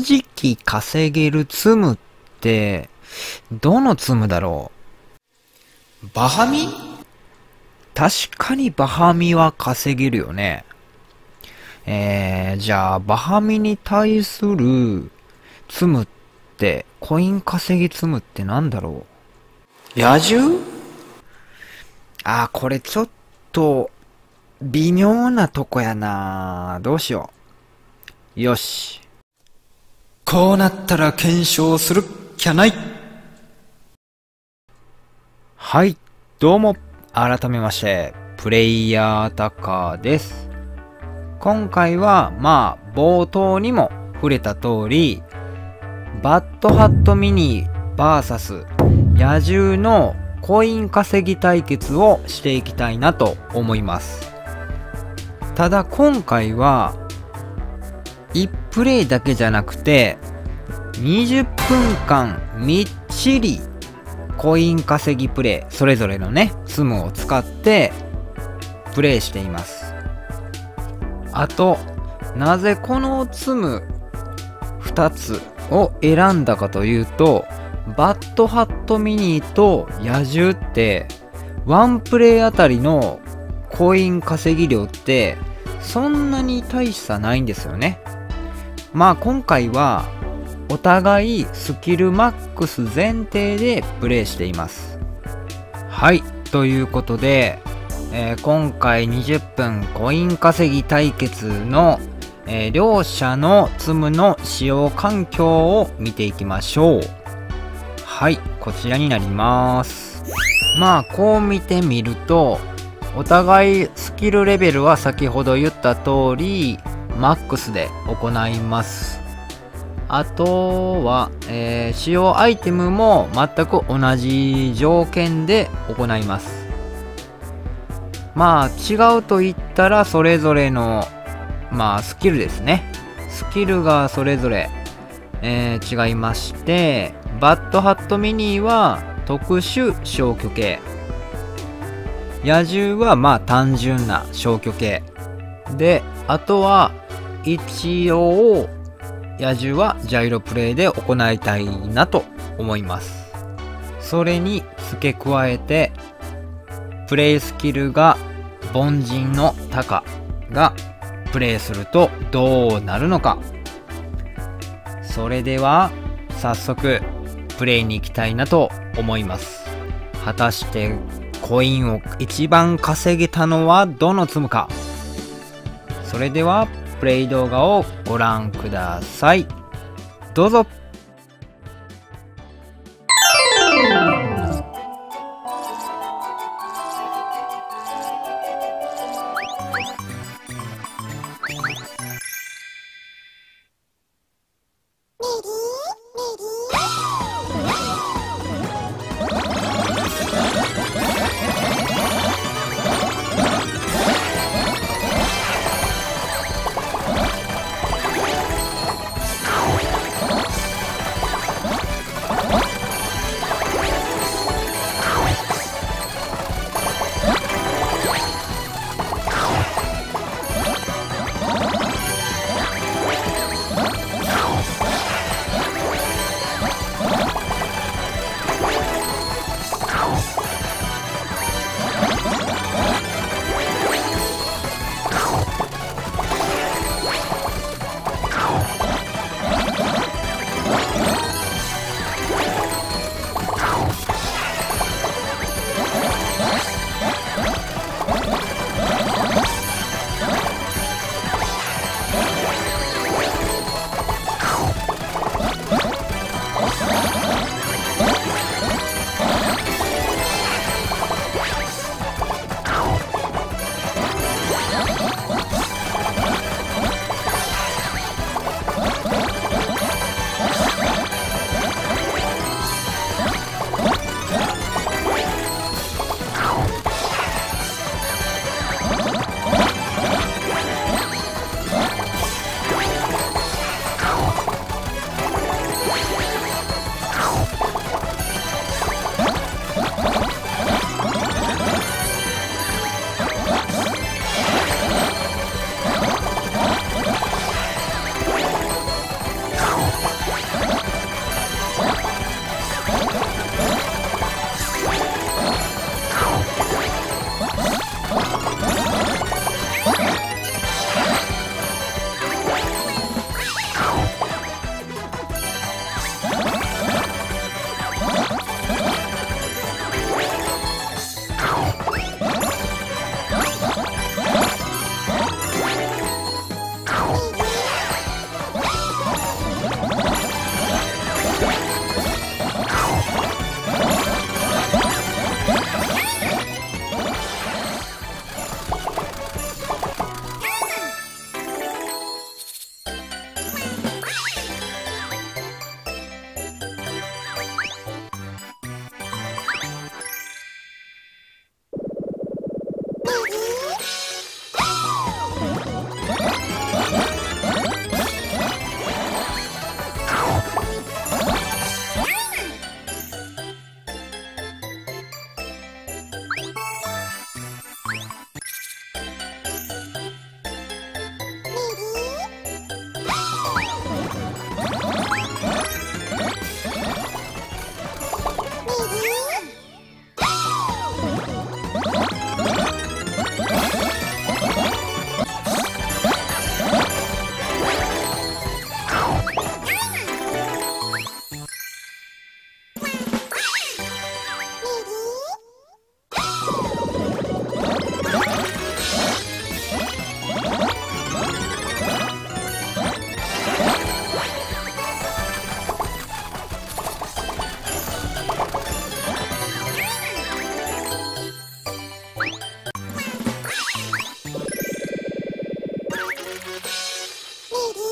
直稼げる積むって、どの積むだろう？バハミ？確かにバハミは稼げるよね。えー、じゃあ、バハミに対する積むって、コイン稼ぎ積むってなんだろう？野獣？あー、これちょっと、微妙なとこやなどうしよう。よし。こうなったら検証するっきゃない。はい、どうも、改めまして、プレイヤータカーです。今回は、まあ、冒頭にも触れた通り、バッドハットミニ VS 野獣のコイン稼ぎ対決をしていきたいなと思います。ただ今回は、1プレイだけじゃなくて、20分間みっちりコイン稼ぎプレイ、それぞれのね、スムを使ってプレイしています。あと、なぜこのツム2つを選んだかというと、バッドハットミニと野獣って、ワンプレイあたりのコイン稼ぎ量って、そんなに大差ないんですよね。まあ今回は、お互いスキルマックス前提でプレイしています。はい、ということで、えー、今回20分コイン稼ぎ対決の、えー、両者の積むの使用環境を見ていきましょう。はいこちらになります。まあこう見てみるとお互いスキルレベルは先ほど言った通りマックスで行います。あとは、えー、使用アイテムも全く同じ条件で行います。まあ違うと言ったらそれぞれのまあスキルですね。スキルがそれぞれ、えー、違いましてバッドハットミニは特殊消去系野獣はまあ単純な消去系であとは一応野獣はジャイロプレイで行いたいなと思います。それに付け加えてプレイスキルが凡人のタカがプレイするとどうなるのか。それでは早速プレイに行きたいなと思います。果たしてコインを一番稼げたのはどの積むか。それではプレイ動画をご覧ください。どうぞ。Ready?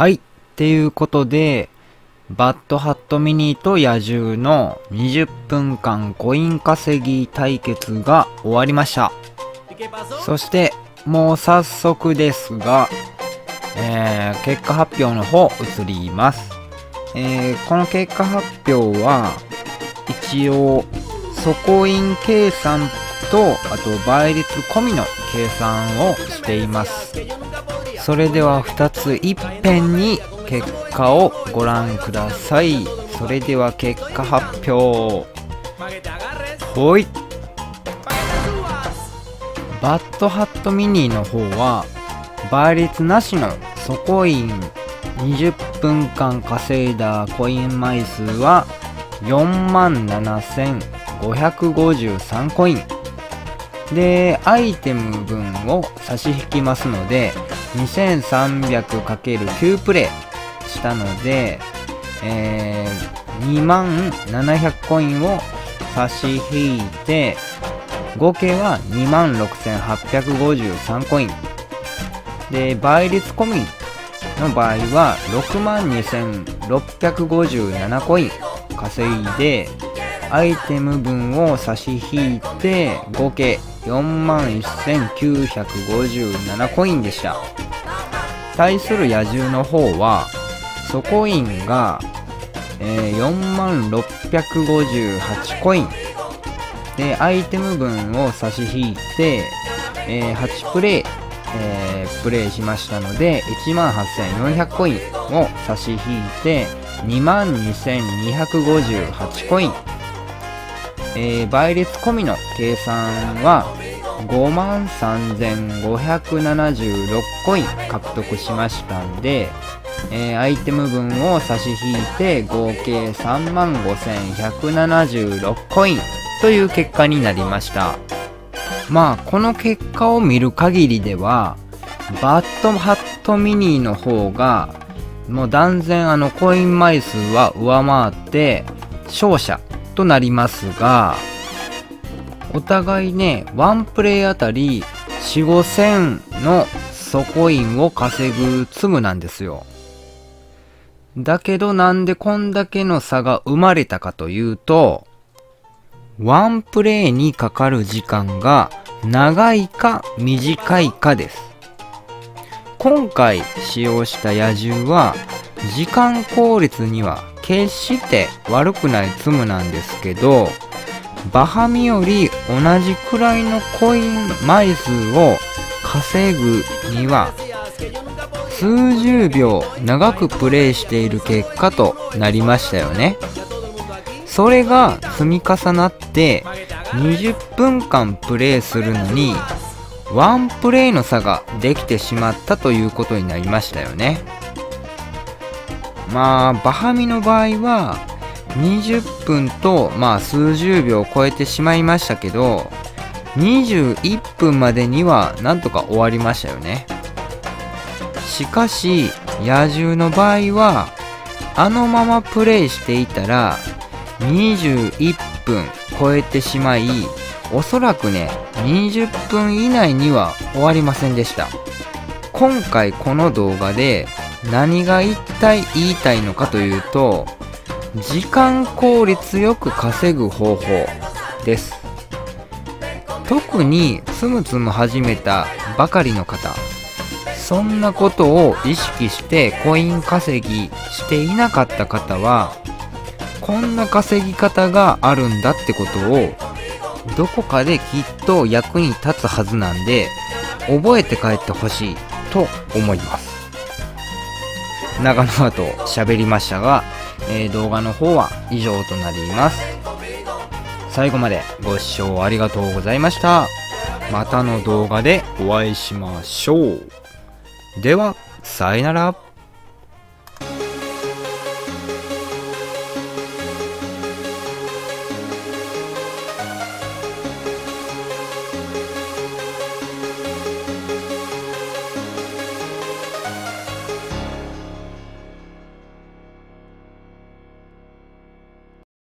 はい。っていうことで、バッドハットミニと野獣の20分間コイン稼ぎ対決が終わりました。そして、もう早速ですが、えー、結果発表の方移ります。えー、この結果発表は、一応、底印計算と、あと倍率込みの計算をしています。それでは2ついっぺんに結果をご覧ください。それでは結果発表。ほい。バッドハットミニの方は倍率なしの底イン。20分間稼いだコイン枚数は47,553コイン。でアイテム分を差し引きますので 2300×9 プレイしたので、えー、2万700コインを差し引いて、合計は2万6853コイン。で、倍率込みの場合は6万2657コイン稼いで、アイテム分を差し引いて合計4万1957コインでした。対する野獣の方はコインが、えー、4万658コイン。でアイテム分を差し引いて、えー、8プレイ、えー、プレイしましたので1万8400コインを差し引いて2万2258コイン、えー、倍率込みの計算は5万3576コイン獲得しましたんで、えー、アイテム分を差し引いて合計3万5176コインという結果になりました。まあこの結果を見る限りではバットハットミニの方がもう断然あのコイン枚数は上回って勝者となりますがお互いねワンプレイあたり4 5千のソコインを稼ぐツムなんですよだけどなんでこんだけの差が生まれたかというと、ワンプレイにかかる時間が長いか短いかです。今回使用した野獣は時間効率には決して悪くないツムなんですけど、バハミより同じくらいのコイン枚数を稼ぐには数十秒長くプレイしている結果となりましたよね。それが積み重なって20分間プレイするのにワンプレイの差ができてしまったということになりましたよね。まあバハミの場合は20分とまあ数十秒を超えてしまいましたけど21分までにはなんとか終わりましたよね。しかし野獣の場合はあのままプレイしていたら21分超えてしまいおそらくね20分以内には終わりませんでした。今回この動画で何が一体言いたいのかというと時間効率よく稼ぐ方法です。特につむつむ始めたばかりの方そんなことを意識してコイン稼ぎしていなかった方はこんな稼ぎ方があるんだってことをどこかできっと役に立つはずなんで覚えて帰ってほしいと思います。長々と喋りましたが、えー、動画の方は以上となります。最後までご視聴ありがとうございました。またの動画でお会いしましょう。では、さよなら。